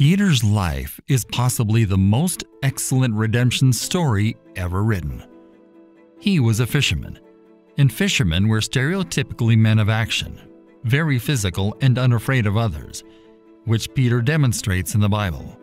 Peter's life is possibly the most excellent redemption story ever written. He was a fisherman, and fishermen were stereotypically men of action, very physical and unafraid of others, which Peter demonstrates in the Bible.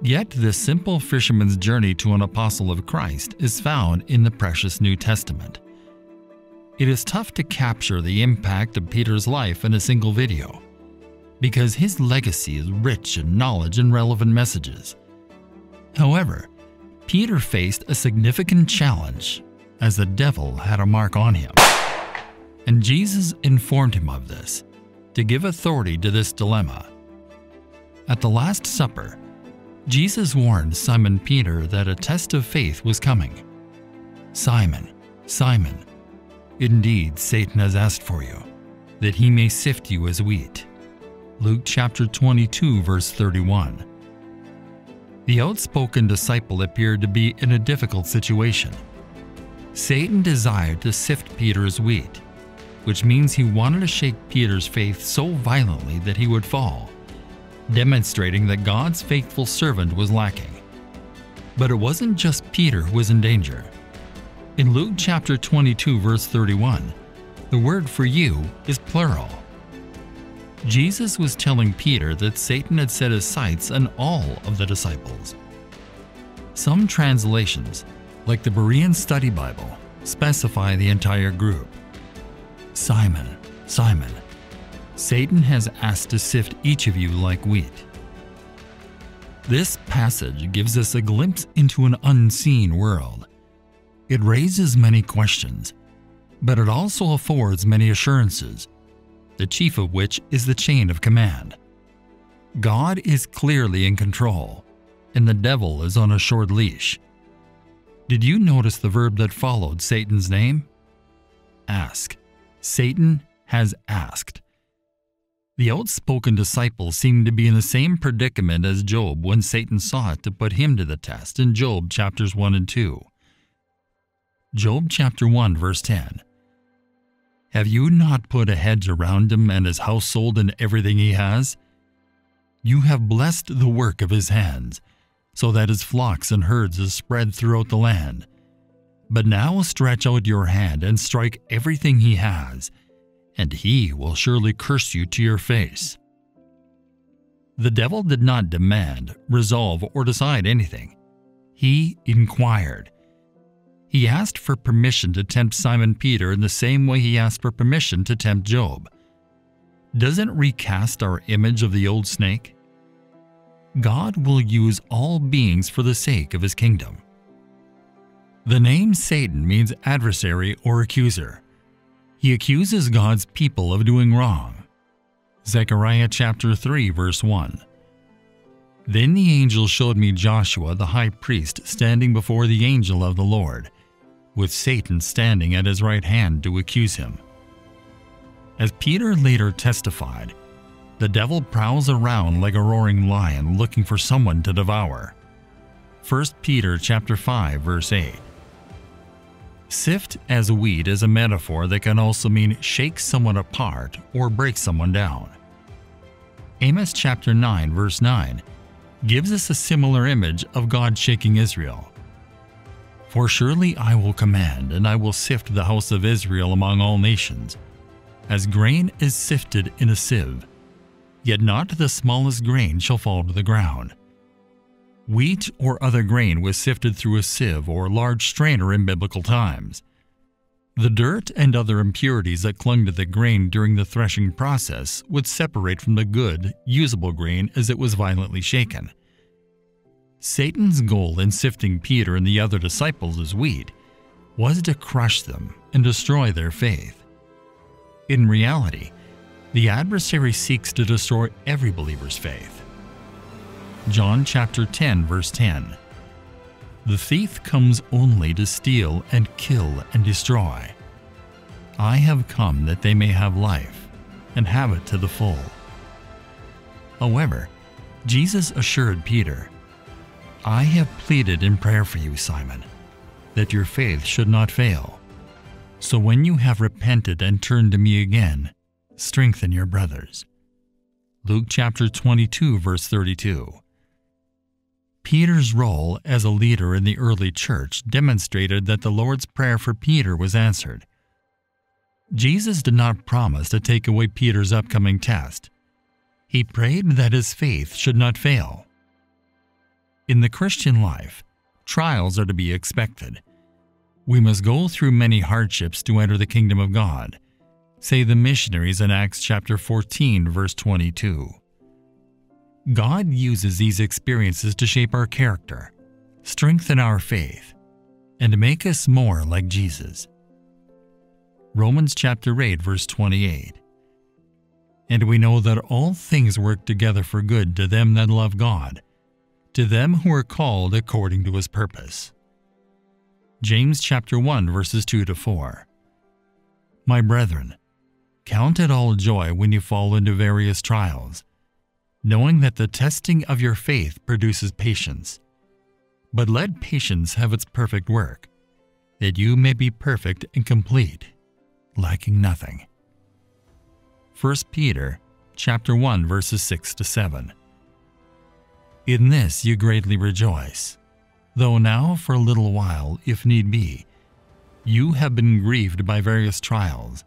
Yet this simple fisherman's journey to an apostle of Christ is found in the precious New Testament. It is tough to capture the impact of Peter's life in a single video, because his legacy is rich in knowledge and relevant messages. However, Peter faced a significant challenge as the devil had a mark on him. And Jesus informed him of this to give authority to this dilemma. At the Last Supper, Jesus warned Simon Peter that a test of faith was coming. Simon, Simon, indeed Satan has asked for you, that he may sift you as wheat. Luke chapter 22 verse 31. The outspoken disciple appeared to be in a difficult situation. Satan desired to sift Peter's wheat, which means he wanted to shake Peter's faith so violently that he would fall demonstrating that God's faithful servant was lacking. But it wasn't just Peter who was in danger. In Luke chapter 22 verse 31, the word for you is plural. Jesus was telling Peter that Satan had set his sights on all of the disciples. Some translations, like the Berean Study Bible, specify the entire group. Simon, Simon, Satan has asked to sift each of you like wheat. This passage gives us a glimpse into an unseen world. It raises many questions, but it also affords many assurances, the chief of which is the chain of command. God is clearly in control, and the devil is on a short leash. Did you notice the verb that followed Satan's name? Ask. Satan has asked. The outspoken disciple seemed to be in the same predicament as Job when Satan sought to put him to the test in Job chapters 1 and 2. Job chapter 1 verse 10 Have you not put a hedge around him and his household and everything he has? You have blessed the work of his hands, so that his flocks and herds is spread throughout the land. But now stretch out your hand and strike everything he has, and he will surely curse you to your face. The devil did not demand, resolve, or decide anything. He inquired. He asked for permission to tempt Simon Peter in the same way he asked for permission to tempt Job. Doesn't recast our image of the old snake? God will use all beings for the sake of his kingdom. The name Satan means adversary or accuser. He accuses God's people of doing wrong. Zechariah chapter 3 verse 1. Then the angel showed me Joshua the high priest standing before the angel of the Lord, with Satan standing at his right hand to accuse him. As Peter later testified, the devil prowls around like a roaring lion looking for someone to devour. 1 Peter chapter 5 verse 8. Sift as wheat is a metaphor that can also mean shake someone apart or break someone down. Amos chapter 9 verse 9 gives us a similar image of God shaking Israel. For surely I will command, and I will sift the house of Israel among all nations, as grain is sifted in a sieve, yet not the smallest grain shall fall to the ground. Wheat or other grain was sifted through a sieve or large strainer in biblical times. The dirt and other impurities that clung to the grain during the threshing process would separate from the good, usable grain as it was violently shaken. Satan's goal in sifting Peter and the other disciples as wheat was to crush them and destroy their faith. In reality, the adversary seeks to destroy every believer's faith. John chapter 10 verse 10. The thief comes only to steal and kill and destroy. I have come that they may have life and have it to the full. However, Jesus assured Peter, I have pleaded in prayer for you, Simon, that your faith should not fail. So when you have repented and turned to me again, strengthen your brothers. Luke chapter 22 verse 32. Peter's role as a leader in the early church demonstrated that the Lord's prayer for Peter was answered. Jesus did not promise to take away Peter's upcoming test. He prayed that his faith should not fail. In the Christian life, trials are to be expected. We must go through many hardships to enter the kingdom of God, say the missionaries in Acts chapter 14 verse 22. God uses these experiences to shape our character, strengthen our faith, and make us more like Jesus. Romans chapter 8 verse 28. And we know that all things work together for good to them that love God, to them who are called according to his purpose. James chapter 1 verses 2 to 4. My brethren, count it all joy when you fall into various trials knowing that the testing of your faith produces patience. But let patience have its perfect work, that you may be perfect and complete, lacking nothing. 1 Peter chapter 1 verses 6 to 7. In this you greatly rejoice, though now for a little while, if need be, you have been grieved by various trials,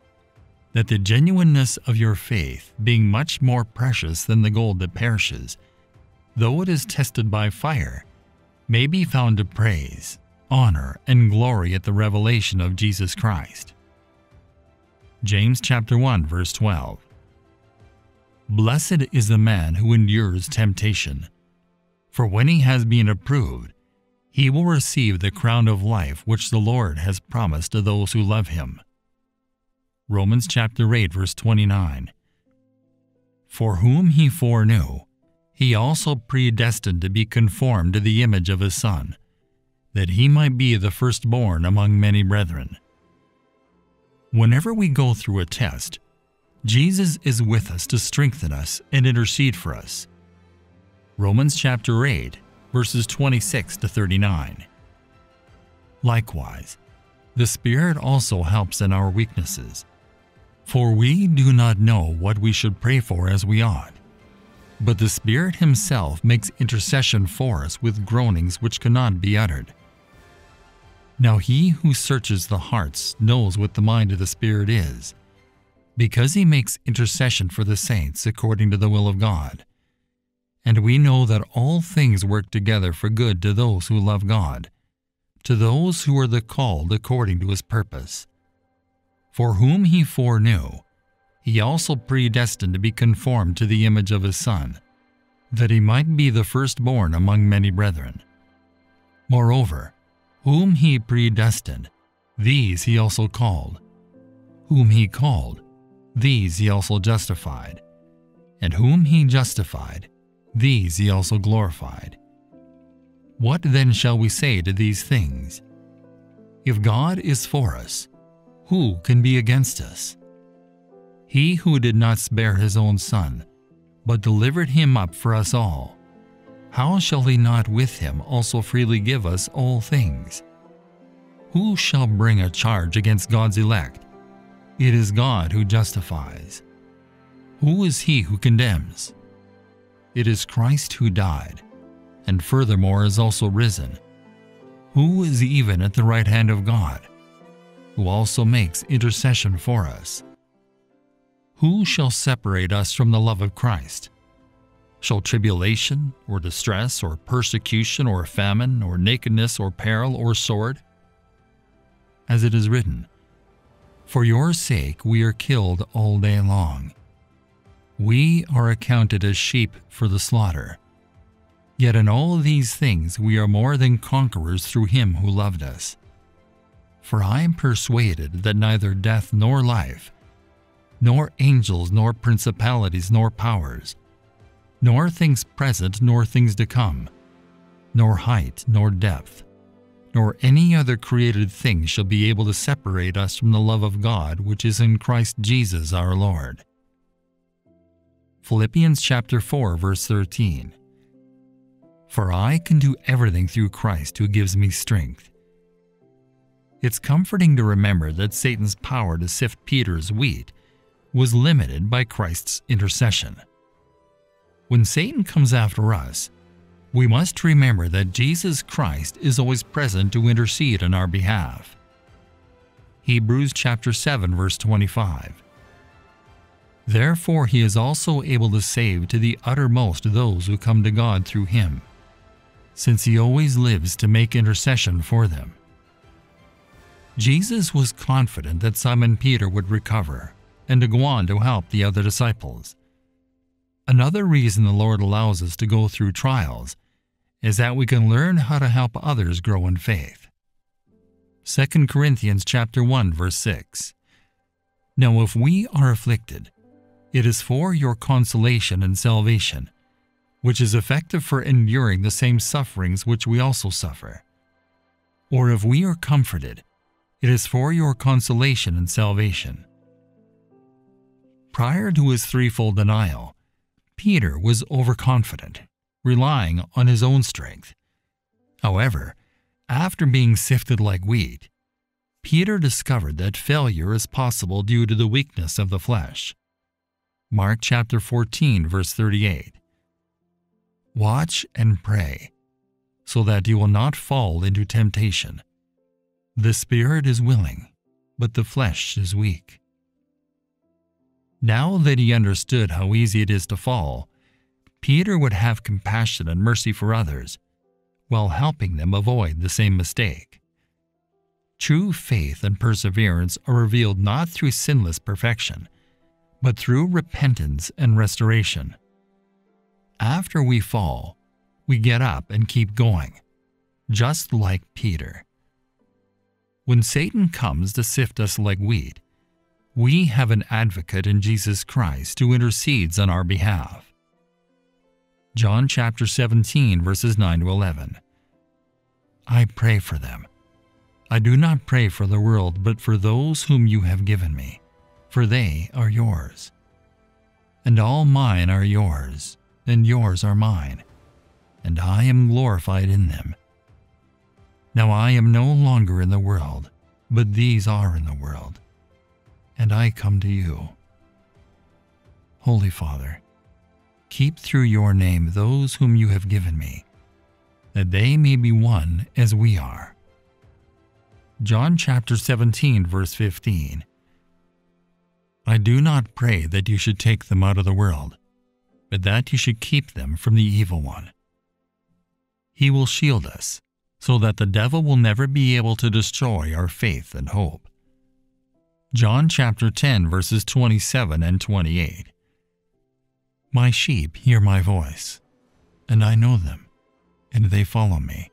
that the genuineness of your faith, being much more precious than the gold that perishes, though it is tested by fire, may be found to praise, honor, and glory at the revelation of Jesus Christ. James chapter 1 verse 12. Blessed is the man who endures temptation, for when he has been approved, he will receive the crown of life which the Lord has promised to those who love him. Romans chapter 8 verse 29. For whom he foreknew, he also predestined to be conformed to the image of his Son, that he might be the firstborn among many brethren. Whenever we go through a test, Jesus is with us to strengthen us and intercede for us. Romans chapter 8, verses 26 to 39. Likewise, the Spirit also helps in our weaknesses for we do not know what we should pray for as we ought. But the Spirit Himself makes intercession for us with groanings which cannot be uttered. Now He who searches the hearts knows what the mind of the Spirit is, because He makes intercession for the saints according to the will of God. And we know that all things work together for good to those who love God, to those who are the called according to His purpose. For whom he foreknew, he also predestined to be conformed to the image of his Son, that he might be the firstborn among many brethren. Moreover, whom he predestined, these he also called. Whom he called, these he also justified. And whom he justified, these he also glorified. What then shall we say to these things? If God is for us, who can be against us? He who did not spare his own Son, but delivered him up for us all, how shall he not with him also freely give us all things? Who shall bring a charge against God's elect? It is God who justifies. Who is he who condemns? It is Christ who died, and furthermore is also risen, who is even at the right hand of God who also makes intercession for us. Who shall separate us from the love of Christ? Shall tribulation, or distress, or persecution, or famine, or nakedness, or peril, or sword? As it is written, For your sake we are killed all day long. We are accounted as sheep for the slaughter. Yet in all these things we are more than conquerors through him who loved us. For I am persuaded that neither death nor life, nor angels nor principalities nor powers, nor things present nor things to come, nor height nor depth, nor any other created thing shall be able to separate us from the love of God which is in Christ Jesus our Lord. Philippians chapter 4 verse 13 For I can do everything through Christ who gives me strength. It's comforting to remember that Satan's power to sift Peter's wheat was limited by Christ's intercession. When Satan comes after us, we must remember that Jesus Christ is always present to intercede on our behalf. Hebrews chapter 7 verse 25. Therefore he is also able to save to the uttermost those who come to God through him, since he always lives to make intercession for them. Jesus was confident that Simon Peter would recover and to go on to help the other disciples. Another reason the Lord allows us to go through trials is that we can learn how to help others grow in faith. 2 Corinthians chapter 1 verse 6. Now if we are afflicted, it is for your consolation and salvation, which is effective for enduring the same sufferings which we also suffer. Or if we are comforted, it is for your consolation and salvation. Prior to his threefold denial, Peter was overconfident, relying on his own strength. However, after being sifted like wheat, Peter discovered that failure is possible due to the weakness of the flesh. Mark chapter 14 verse 38. Watch and pray, so that you will not fall into temptation. The spirit is willing, but the flesh is weak. Now that he understood how easy it is to fall, Peter would have compassion and mercy for others while helping them avoid the same mistake. True faith and perseverance are revealed not through sinless perfection, but through repentance and restoration. After we fall, we get up and keep going, just like Peter. When Satan comes to sift us like wheat, we have an advocate in Jesus Christ who intercedes on our behalf. John chapter 17 verses 9 to 11. I pray for them. I do not pray for the world, but for those whom you have given me, for they are yours. And all mine are yours, and yours are mine, and I am glorified in them. Now I am no longer in the world, but these are in the world, and I come to you. Holy Father, keep through your name those whom you have given me that they may be one as we are. John chapter 17, verse 15. I do not pray that you should take them out of the world, but that you should keep them from the evil one. He will shield us, so that the devil will never be able to destroy our faith and hope. John chapter 10, verses 27 and 28. My sheep hear my voice, and I know them and they follow me.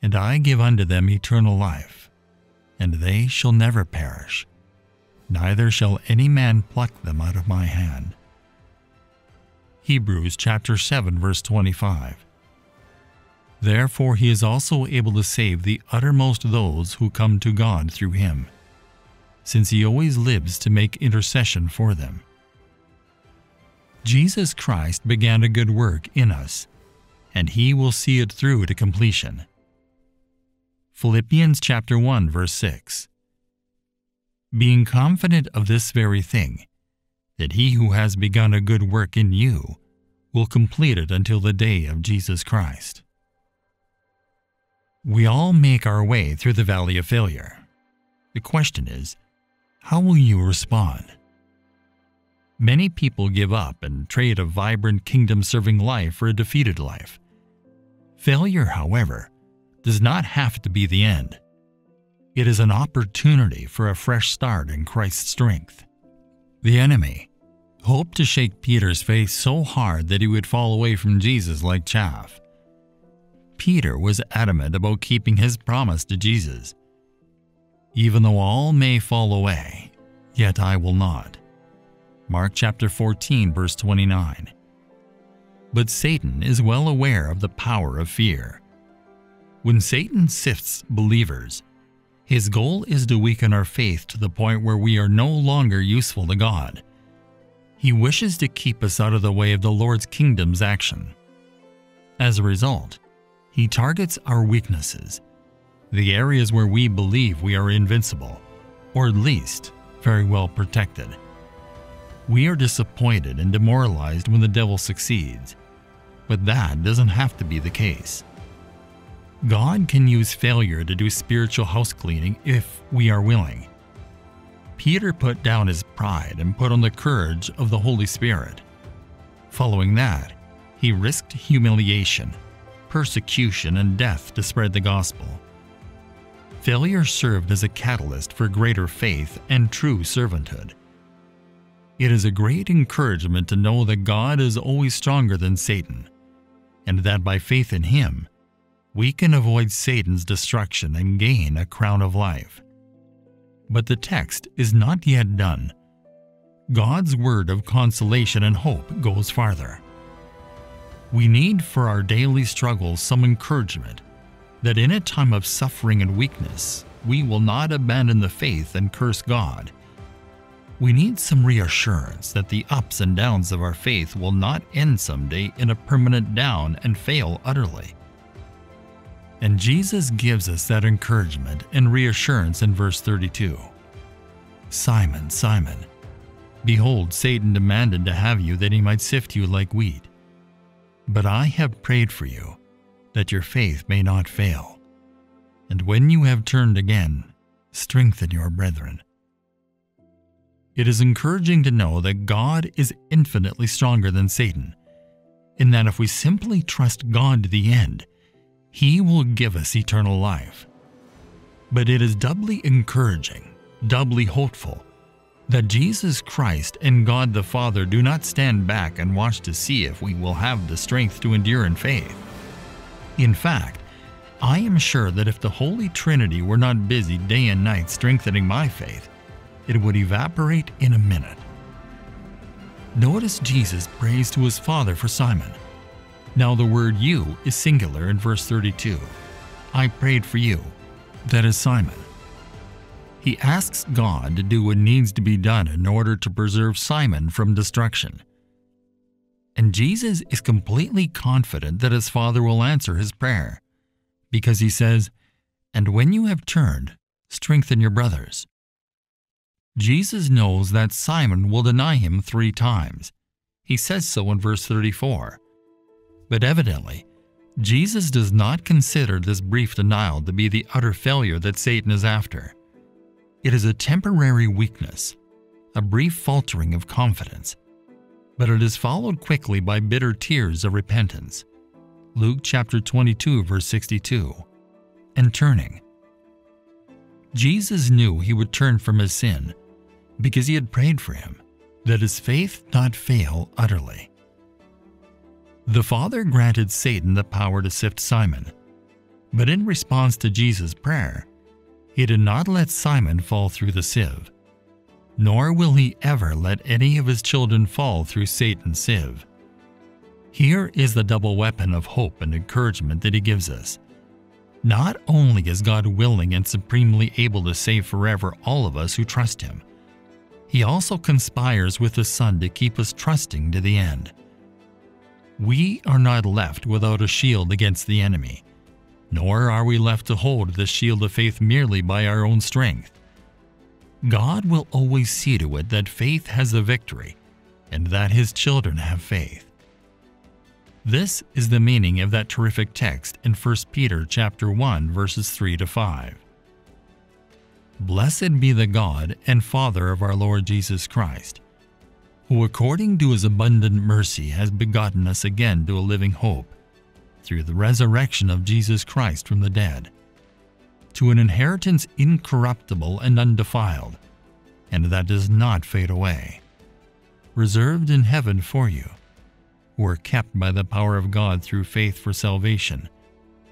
And I give unto them eternal life, and they shall never perish, neither shall any man pluck them out of my hand. Hebrews chapter 7 verse 25. Therefore he is also able to save the uttermost those who come to God through him, since he always lives to make intercession for them. Jesus Christ began a good work in us and he will see it through to completion. Philippians chapter 1 verse 6 Being confident of this very thing, that he who has begun a good work in you will complete it until the day of Jesus Christ. We all make our way through the valley of failure. The question is, how will you respond? Many people give up and trade a vibrant kingdom serving life for a defeated life. Failure, however, does not have to be the end. It is an opportunity for a fresh start in Christ's strength. The enemy hoped to shake Peter's faith so hard that he would fall away from Jesus like chaff. Peter was adamant about keeping his promise to Jesus. Even though all may fall away, yet I will not. Mark chapter 14 verse 29. But Satan is well aware of the power of fear. When Satan sifts believers, his goal is to weaken our faith to the point where we are no longer useful to God. He wishes to keep us out of the way of the Lord's kingdom's action. As a result, he targets our weaknesses, the areas where we believe we are invincible, or at least very well protected. We are disappointed and demoralized when the devil succeeds, but that doesn't have to be the case. God can use failure to do spiritual house cleaning if we are willing. Peter put down his pride and put on the courage of the Holy Spirit. Following that, he risked humiliation, persecution, and death to spread the gospel. Failure served as a catalyst for greater faith and true servanthood. It is a great encouragement to know that God is always stronger than Satan, and that by faith in Him, we can avoid Satan's destruction and gain a crown of life. But the text is not yet done. God's word of consolation and hope goes farther. We need for our daily struggles some encouragement that in a time of suffering and weakness, we will not abandon the faith and curse God. We need some reassurance that the ups and downs of our faith will not end someday in a permanent down and fail utterly. And Jesus gives us that encouragement and reassurance in verse 32. Simon, Simon, behold, Satan demanded to have you that he might sift you like wheat. But I have prayed for you that your faith may not fail. And when you have turned again, strengthen your brethren. It is encouraging to know that God is infinitely stronger than Satan, in that if we simply trust God to the end, He will give us eternal life. But it is doubly encouraging, doubly hopeful, that Jesus Christ and God the Father do not stand back and watch to see if we will have the strength to endure in faith. In fact, I am sure that if the Holy Trinity were not busy day and night strengthening my faith, it would evaporate in a minute. Notice Jesus prays to his Father for Simon. Now the word you is singular in verse 32. I prayed for you. That is Simon. He asks God to do what needs to be done in order to preserve Simon from destruction. And Jesus is completely confident that his Father will answer his prayer, because he says, And when you have turned, strengthen your brothers. Jesus knows that Simon will deny him three times. He says so in verse 34. But evidently, Jesus does not consider this brief denial to be the utter failure that Satan is after. It is a temporary weakness, a brief faltering of confidence, but it is followed quickly by bitter tears of repentance. Luke chapter 22 verse 62. And turning. Jesus knew he would turn from his sin because he had prayed for him, that his faith not fail utterly. The Father granted Satan the power to sift Simon, but in response to Jesus' prayer, he did not let Simon fall through the sieve nor will he ever let any of his children fall through Satan's sieve. Here is the double weapon of hope and encouragement that he gives us. Not only is God willing and supremely able to save forever all of us who trust him, he also conspires with the Son to keep us trusting to the end. We are not left without a shield against the enemy, nor are we left to hold the shield of faith merely by our own strength. God will always see to it that faith has the victory and that his children have faith. This is the meaning of that terrific text in 1 Peter chapter 1 verses 3 to 5. Blessed be the God and Father of our Lord Jesus Christ, who according to his abundant mercy has begotten us again to a living hope through the resurrection of Jesus Christ from the dead to an inheritance incorruptible and undefiled, and that does not fade away, reserved in heaven for you, who are kept by the power of God through faith for salvation,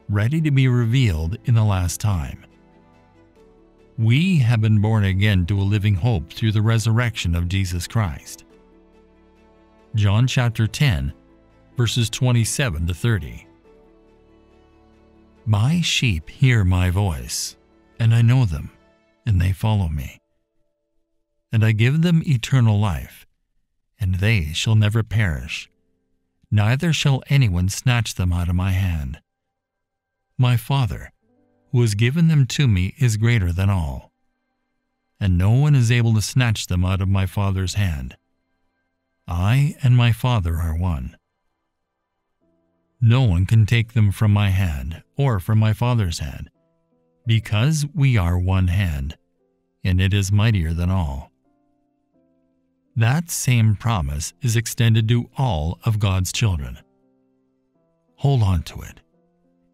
ready to be revealed in the last time. We have been born again to a living hope through the resurrection of Jesus Christ. John chapter 10, verses 27 to 30. My sheep hear my voice, and I know them, and they follow me. And I give them eternal life, and they shall never perish, neither shall anyone snatch them out of my hand. My Father, who has given them to me, is greater than all, and no one is able to snatch them out of my Father's hand. I and my Father are one. No one can take them from my hand or from my Father's hand, because we are one hand, and it is mightier than all. That same promise is extended to all of God's children. Hold on to it,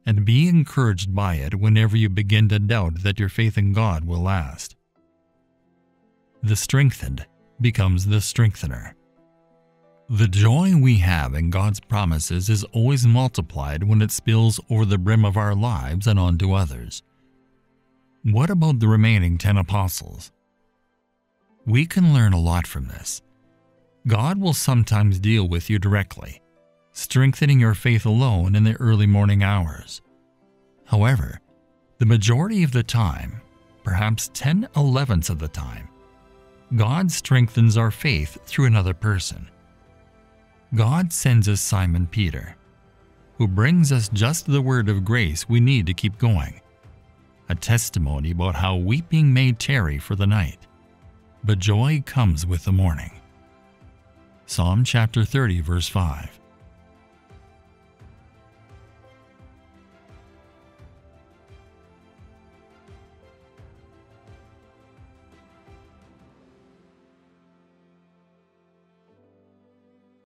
and be encouraged by it whenever you begin to doubt that your faith in God will last. The strengthened becomes the strengthener. The joy we have in God's promises is always multiplied when it spills over the brim of our lives and onto others. What about the remaining 10 apostles? We can learn a lot from this. God will sometimes deal with you directly, strengthening your faith alone in the early morning hours. However, the majority of the time, perhaps 10 elevenths of the time, God strengthens our faith through another person. God sends us Simon Peter, who brings us just the word of grace we need to keep going. A testimony about how weeping may tarry for the night, but joy comes with the morning. Psalm chapter 30, verse 5.